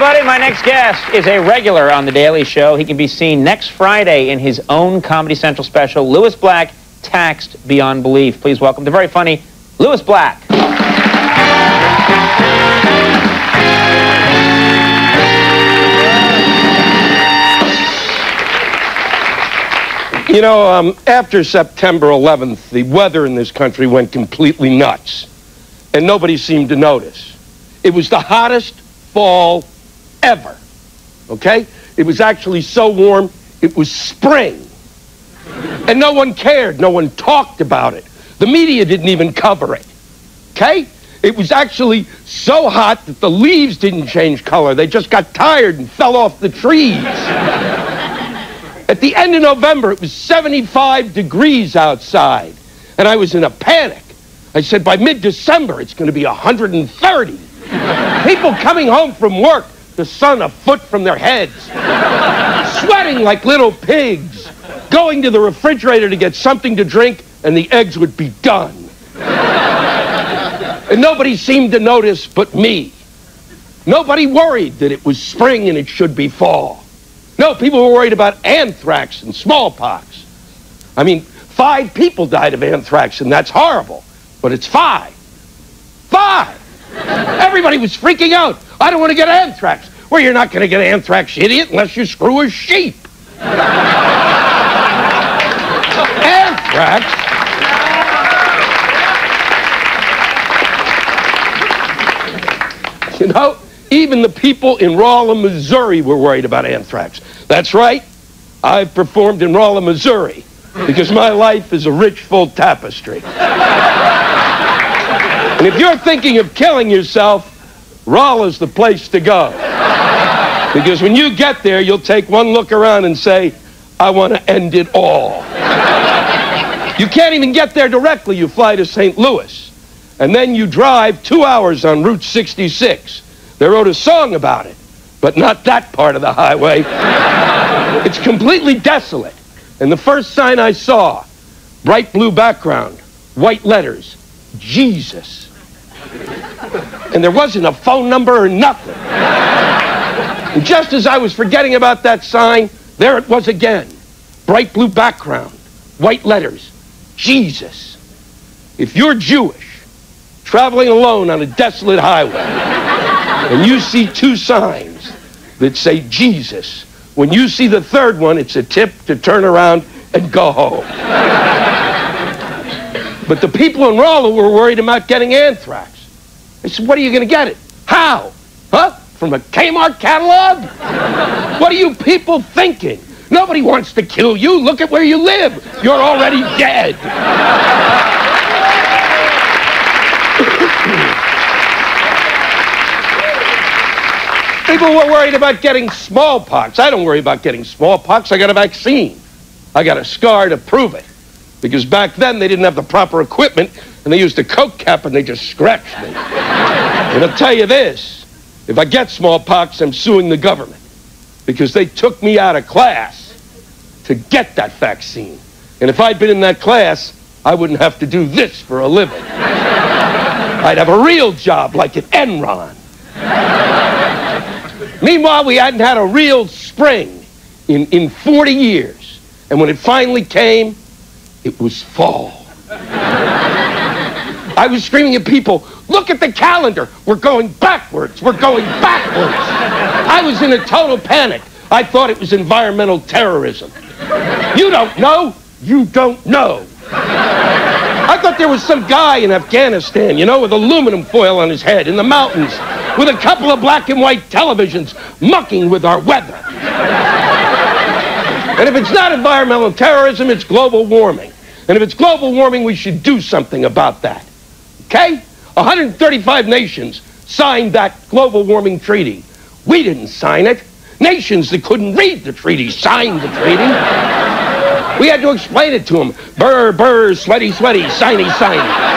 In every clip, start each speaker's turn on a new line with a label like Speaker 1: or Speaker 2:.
Speaker 1: everybody. My next guest is a regular on The Daily Show. He can be seen next Friday in his own Comedy Central special, Lewis Black, Taxed Beyond Belief. Please welcome the very funny Lewis Black.
Speaker 2: You know, um, after September 11th, the weather in this country went completely nuts, and nobody seemed to notice. It was the hottest fall ever, okay? It was actually so warm, it was spring. And no one cared, no one talked about it. The media didn't even cover it, okay? It was actually so hot that the leaves didn't change color. They just got tired and fell off the trees. At the end of November, it was 75 degrees outside, and I was in a panic. I said, by mid-December, it's going to be 130. People coming home from work, the sun a foot from their heads, sweating like little pigs, going to the refrigerator to get something to drink, and the eggs would be done. and nobody seemed to notice but me. Nobody worried that it was spring and it should be fall. No, people were worried about anthrax and smallpox. I mean, five people died of anthrax, and that's horrible. But it's five. Five! Everybody was freaking out. I don't want to get anthrax. Well, you're not going to get anthrax, idiot, unless you screw a sheep. anthrax? You know, even the people in Rolla, Missouri were worried about anthrax. That's right. I've performed in Rolla, Missouri because my life is a rich, full tapestry. And if you're thinking of killing yourself, Rolla's the place to go. Because when you get there, you'll take one look around and say, I want to end it all. you can't even get there directly. You fly to St. Louis. And then you drive two hours on Route 66. They wrote a song about it, but not that part of the highway. it's completely desolate. And the first sign I saw, bright blue background, white letters, Jesus. And there wasn't a phone number or nothing. And just as I was forgetting about that sign, there it was again. Bright blue background, white letters, Jesus. If you're Jewish, traveling alone on a desolate highway, and you see two signs that say Jesus, when you see the third one, it's a tip to turn around and go home. but the people in Rolla were worried about getting anthrax. They said, what are you going to get it? How? Huh? From a Kmart catalog? what are you people thinking? Nobody wants to kill you. Look at where you live. You're already dead. People were worried about getting smallpox. I don't worry about getting smallpox. I got a vaccine. I got a scar to prove it. Because back then they didn't have the proper equipment and they used a coke cap and they just scratched me. and I'll tell you this if I get smallpox, I'm suing the government because they took me out of class to get that vaccine. And if I'd been in that class, I wouldn't have to do this for a living. I'd have a real job like at Enron. Meanwhile, we hadn't had a real spring in, in 40 years. And when it finally came, it was fall. I was screaming at people, look at the calendar. We're going backwards. We're going backwards. I was in a total panic. I thought it was environmental terrorism. You don't know. You don't know. I thought there was some guy in Afghanistan, you know, with aluminum foil on his head in the mountains with a couple of black and white televisions mucking with our weather. And if it's not environmental terrorism, it's global warming. And if it's global warming, we should do something about that. Okay? 135 nations signed that global warming treaty. We didn't sign it. Nations that couldn't read the treaty signed the treaty. We had to explain it to them. Burr, burr, sweaty, sweaty, signy, signy.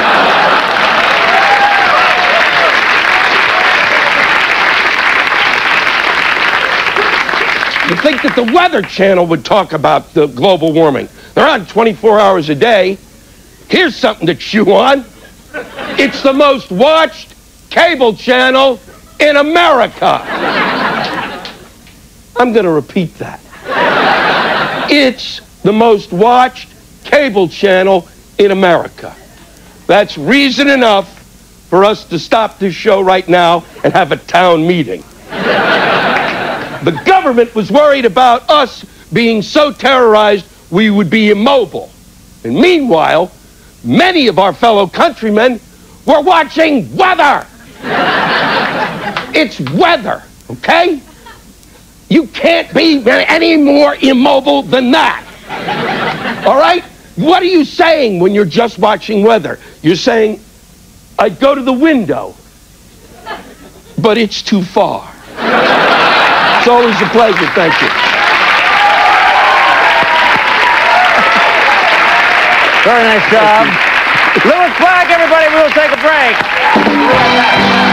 Speaker 2: You think that the Weather Channel would talk about the global warming. They're on 24 hours a day. Here's something to chew on. It's the most watched cable channel in America. I'm going to repeat that. it's the most watched cable channel in America. That's reason enough for us to stop this show right now and have a town meeting. The government was worried about us being so terrorized we would be immobile. And meanwhile, many of our fellow countrymen were watching weather. it's weather, okay? You can't be any more immobile than that. All right? What are you saying when you're just watching weather? You're saying, I'd go to the window, but it's too far. It's always a pleasure. Thank you.
Speaker 1: Very nice job. Lewis Black, everybody. We will take a break.